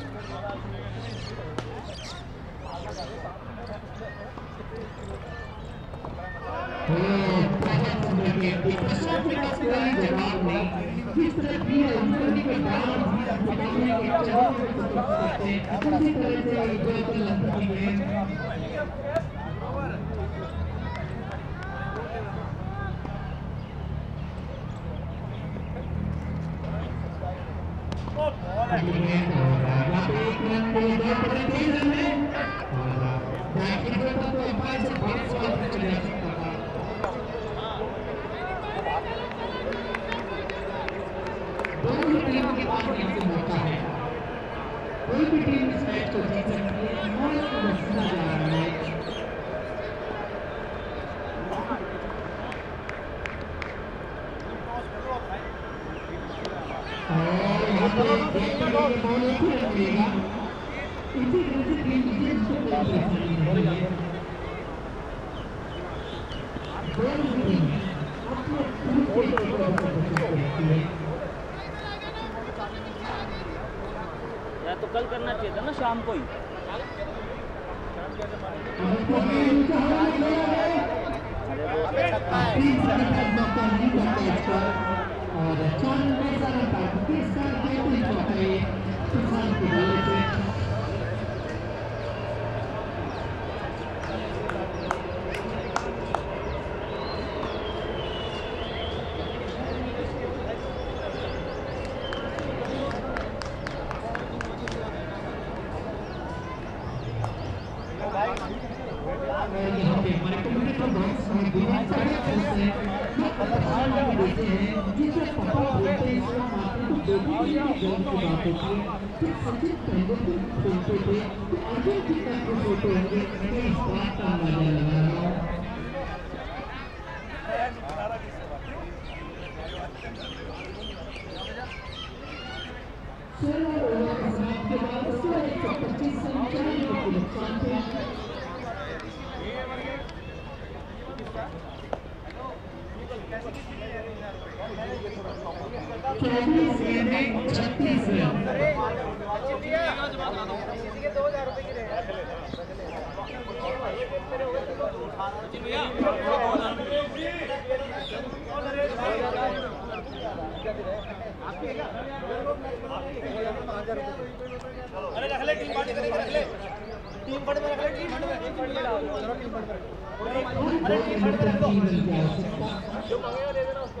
Sargentas. Haligus Kupila for tidak diperbaiki perlakuan. Ini untuk berpuluh ada yang berpilih. दोनों team के पास यहाँ मौका है कोई भी टीम इस मैच को जीत सकती है और मसला जा रहा है और यहाँ पर देखते हैं कि बॉल एक ही मिलेगा इसी तरह से टीम टीम के है या तो कल करना चाहिए था ना, शाम को ही। और चार में सारा पाकिस्तान के कोई चौथे किसान के से थे सोलह ओवर के बाद सोलह एक सौ पच्चीस रन के नुकसान पे चौबीस गेंदें छत्तीस रन अरे रख ले टीम पार्टी करेंगे रख ले टीम पार्टी में रख ले टीम पार्टी में टीम पार्टी में डाल टीम पार्टी में अरे टीम पार्टी में रख दो जो मांगेगा दे देना उसको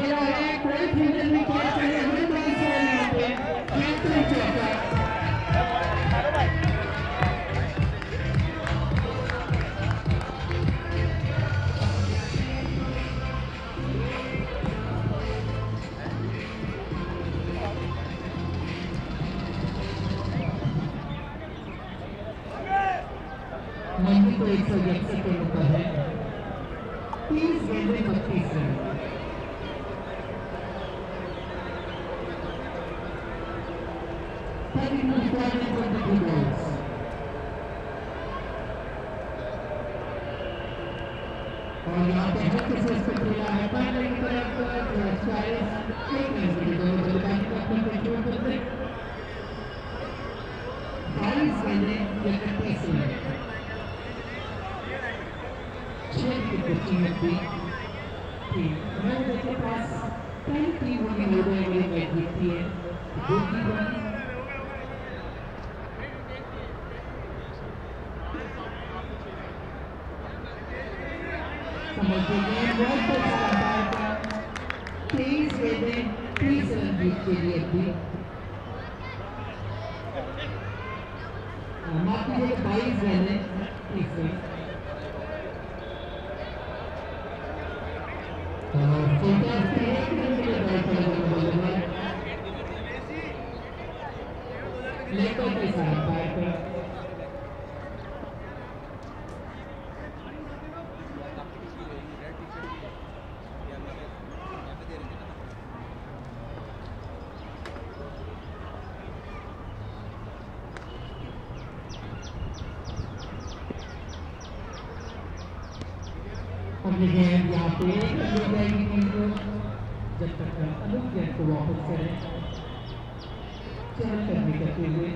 बची है टीम टीम नौ के पास पहली टीम नोडो अगले मैच जीतती है दो हैं अच्छा तेईस गेंदें तीस रन जीत के लिए भी कीजिएगा बाईस रन लेकर के जब तक अनुप को वापस करें चरण करने करते हुए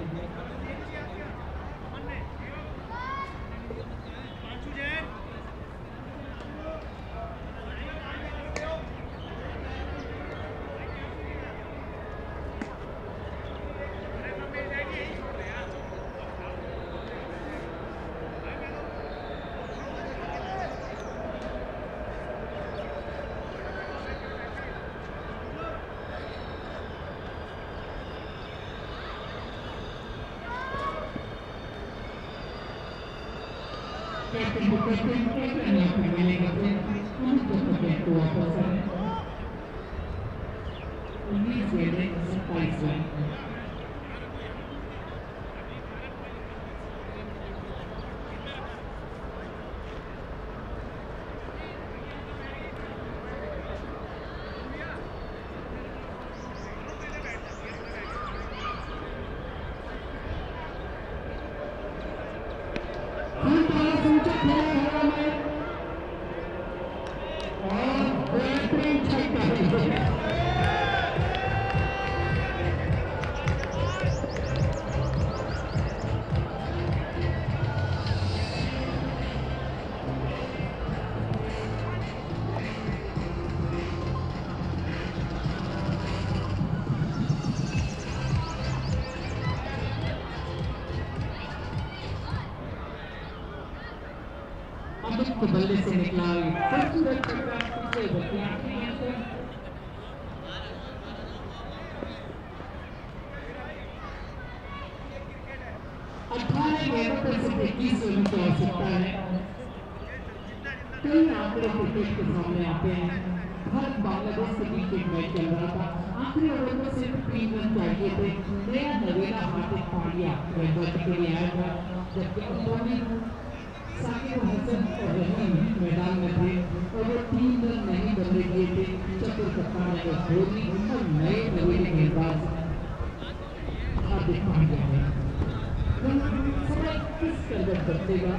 कैप्टन को Thank you. पर सिर्फ़ इक्कीस रनों की आवश्यकता है कई आंकड़े क्रिकेट के सामने आते हैं भारत बांग्लादेश के बीच एक मैच चल रहा था आखिरी ओवर में सिर्फ़ तीन रन चाहिए थे नया नवेला हार्दिक पांड्या गेंदबाज के लिए आया था जबकि अंतोनी साकिब हसन और रहीम मैदान में थे और वो तीन रन नहीं बदले किए थे चतुर कप्तान को धोनी और नए नवेले गेंदबाज हार्दिक पांड्या ने समय किस करवट बरतेगा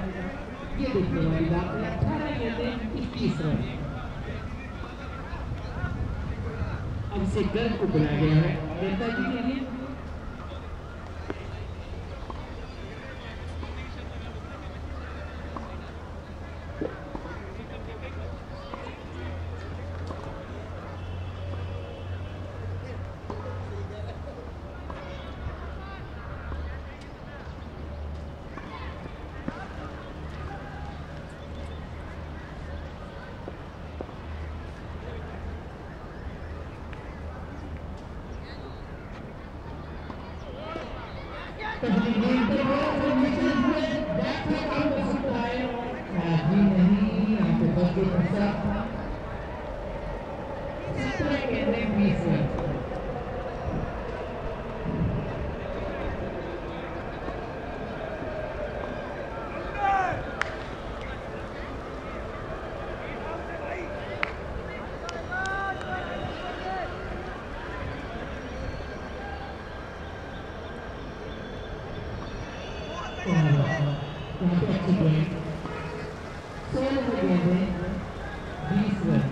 ये देखने वाली बात है, अठारह गेंदें इक्कीस रन। अब इसे गर्व को बुलाया गया है गेंदबाजी के लिए पहली गेंद पे बॉल से नीचे हुए बैट में काम कर सकता है जी नहीं यहाँ पे बच गई फंसा सत्रह गेंदें बीस रन यहाँ पे अच्छी गेंद सोलह गेंदें बीस रन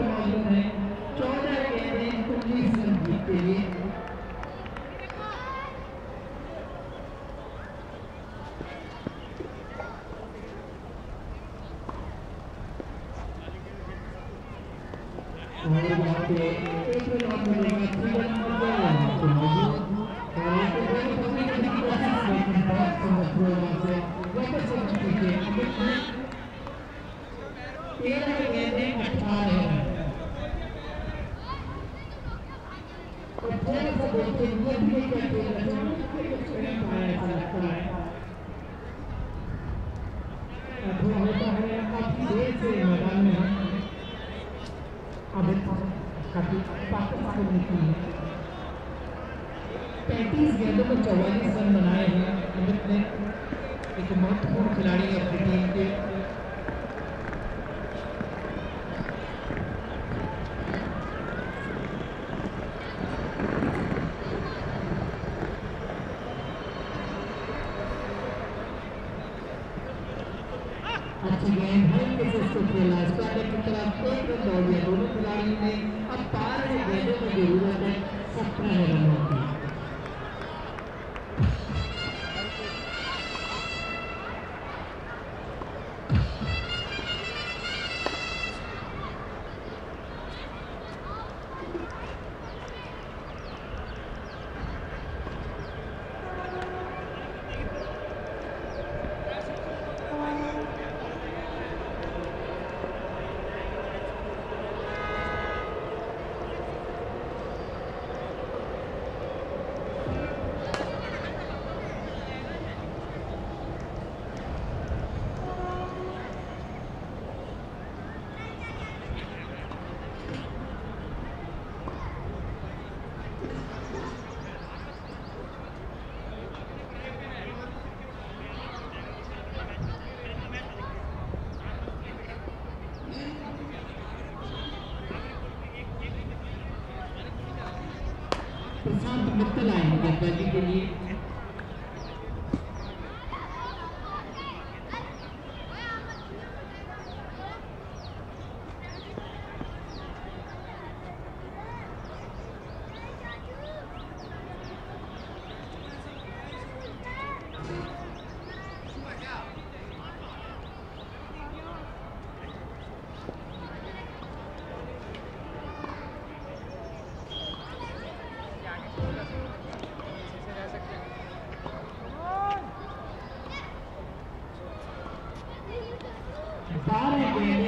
मौजूद है। चौदह गेंदें और यहाँ पे एक रन मिलेगा थ्री रन नंबर यहाँ पे मौजूद और यहाँ पे दोनों पकड़ने की कोशिश लेकिन बहुत समझ वहाँ से वापस से पीछे अमित ने तेरह गेंदें अठारह रन और थोड़ा सा देखते हुए भी क्या खेल रहे हैं कुछ नहीं पाया ऐसा लगता है अभी होता है काफ़ी देर से मैदान में है अब काफ़ी पाकिस्तान निकली है पैंतीस गेंदों में चौवालीस रन बनाए हैं। अमित ने एक महत्वपूर्ण खिलाड़ी अपनी टीम के मित्तल आए हैं जी के लिए बारह गेंदें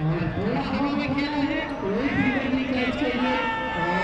और थोड़ा हवा में खेला है? कोई भी नहीं कैच के लिए और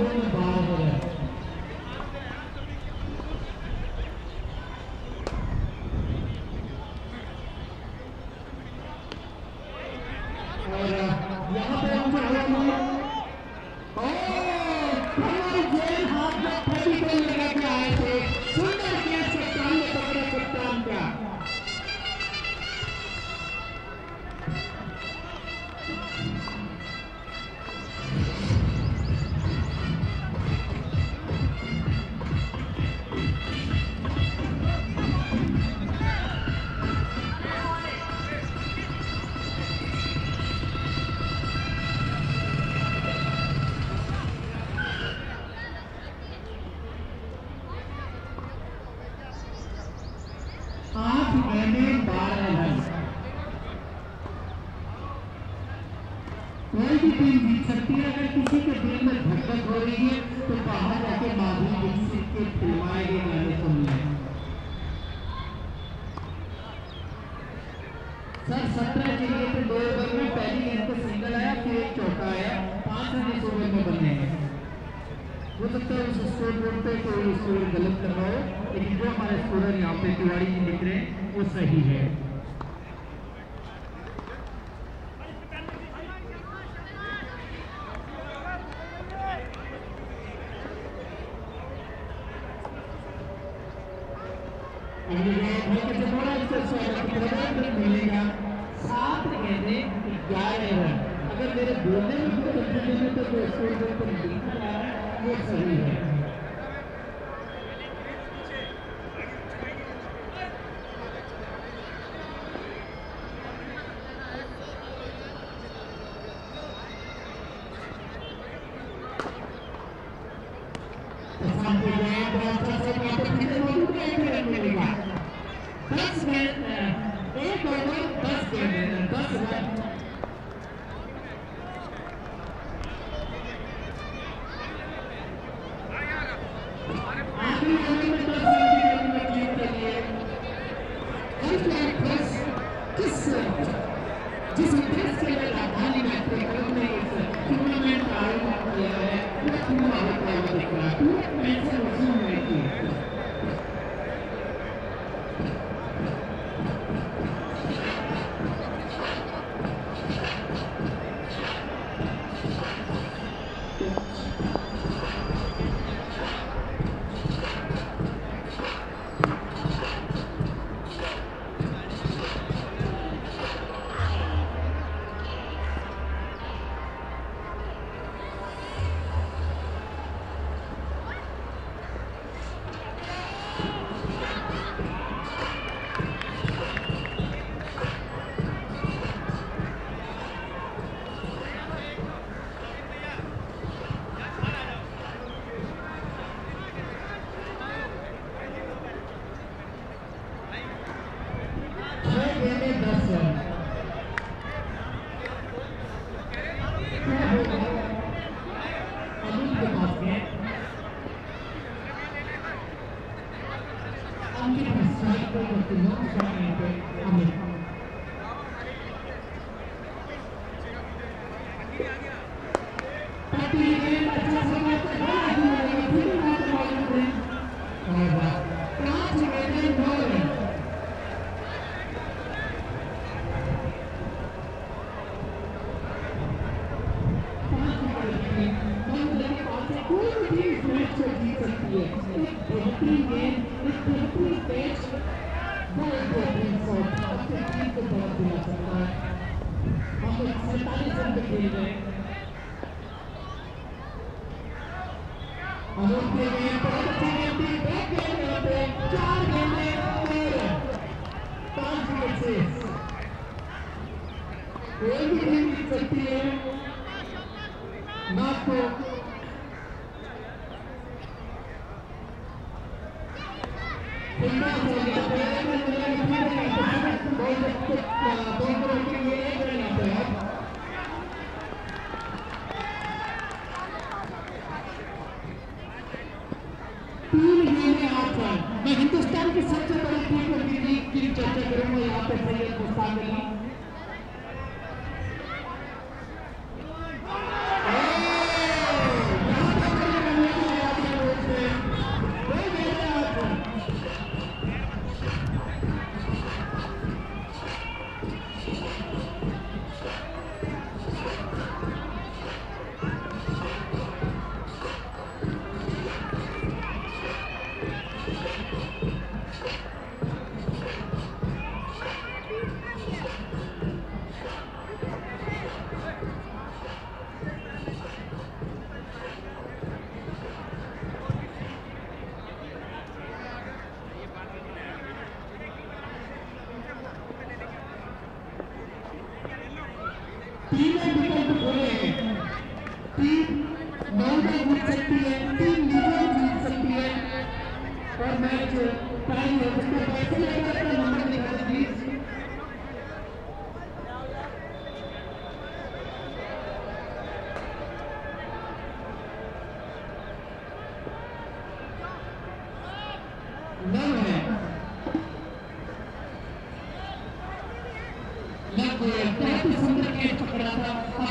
मत लगाओ लेकिन जो हमारे स्टूडेंट यहाँ पे तिवारी जी लिख रहे हैं, वो सही है। तो मिलेगा। अगर मेरे बोलने तो 嗯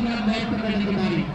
अपना मैच पकड़ने की